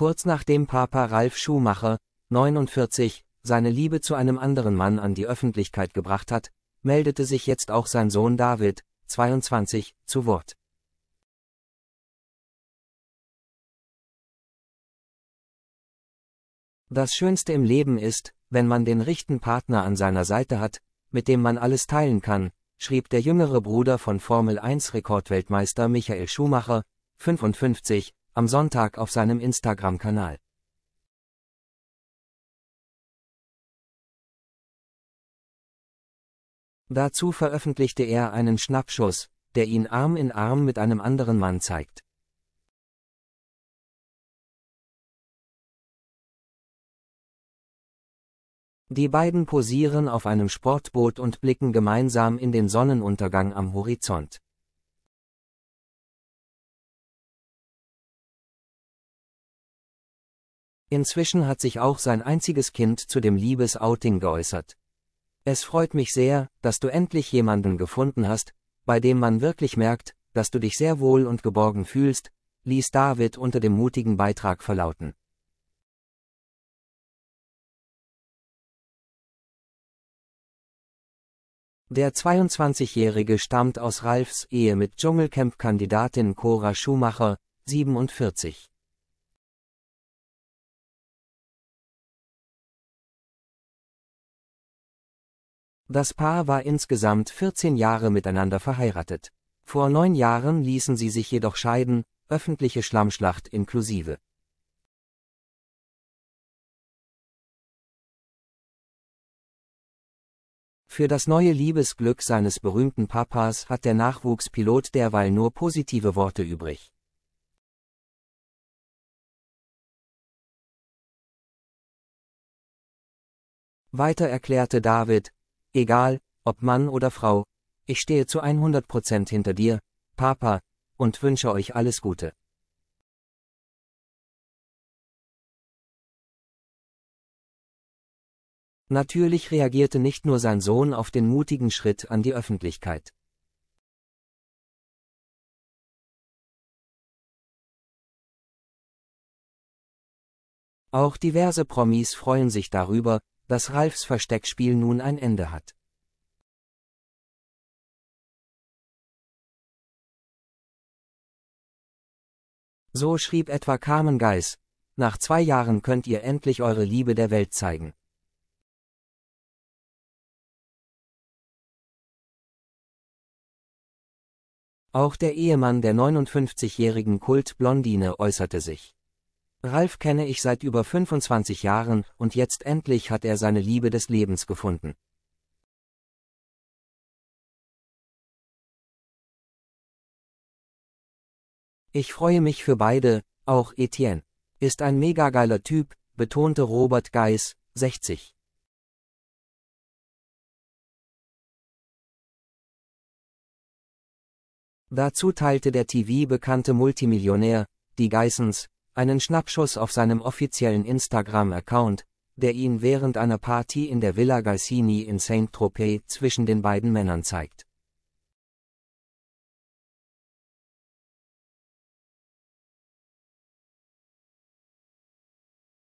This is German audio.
Kurz nachdem Papa Ralf Schumacher, 49, seine Liebe zu einem anderen Mann an die Öffentlichkeit gebracht hat, meldete sich jetzt auch sein Sohn David, 22, zu Wort. Das Schönste im Leben ist, wenn man den richtigen Partner an seiner Seite hat, mit dem man alles teilen kann, schrieb der jüngere Bruder von Formel 1 Rekordweltmeister Michael Schumacher, 55, am Sonntag auf seinem Instagram-Kanal. Dazu veröffentlichte er einen Schnappschuss, der ihn Arm in Arm mit einem anderen Mann zeigt. Die beiden posieren auf einem Sportboot und blicken gemeinsam in den Sonnenuntergang am Horizont. Inzwischen hat sich auch sein einziges Kind zu dem Liebesouting geäußert. Es freut mich sehr, dass du endlich jemanden gefunden hast, bei dem man wirklich merkt, dass du dich sehr wohl und geborgen fühlst, ließ David unter dem mutigen Beitrag verlauten. Der 22-Jährige stammt aus Ralfs Ehe mit Dschungelcamp-Kandidatin Cora Schumacher, 47. Das Paar war insgesamt 14 Jahre miteinander verheiratet. Vor neun Jahren ließen sie sich jedoch scheiden, öffentliche Schlammschlacht inklusive. Für das neue Liebesglück seines berühmten Papas hat der Nachwuchspilot derweil nur positive Worte übrig. Weiter erklärte David, egal, ob Mann oder Frau, ich stehe zu 100% hinter dir, Papa, und wünsche euch alles Gute. Natürlich reagierte nicht nur sein Sohn auf den mutigen Schritt an die Öffentlichkeit. Auch diverse Promis freuen sich darüber, dass Ralfs Versteckspiel nun ein Ende hat. So schrieb etwa Carmen Geis, nach zwei Jahren könnt ihr endlich eure Liebe der Welt zeigen. Auch der Ehemann der 59-jährigen Kult-Blondine äußerte sich. Ralf kenne ich seit über 25 Jahren und jetzt endlich hat er seine Liebe des Lebens gefunden. Ich freue mich für beide, auch Etienne. Ist ein mega geiler Typ, betonte Robert Geis, 60. Dazu teilte der TV-bekannte Multimillionär, die Geissens, einen Schnappschuss auf seinem offiziellen Instagram-Account, der ihn während einer Party in der Villa Galsini in Saint-Tropez zwischen den beiden Männern zeigt.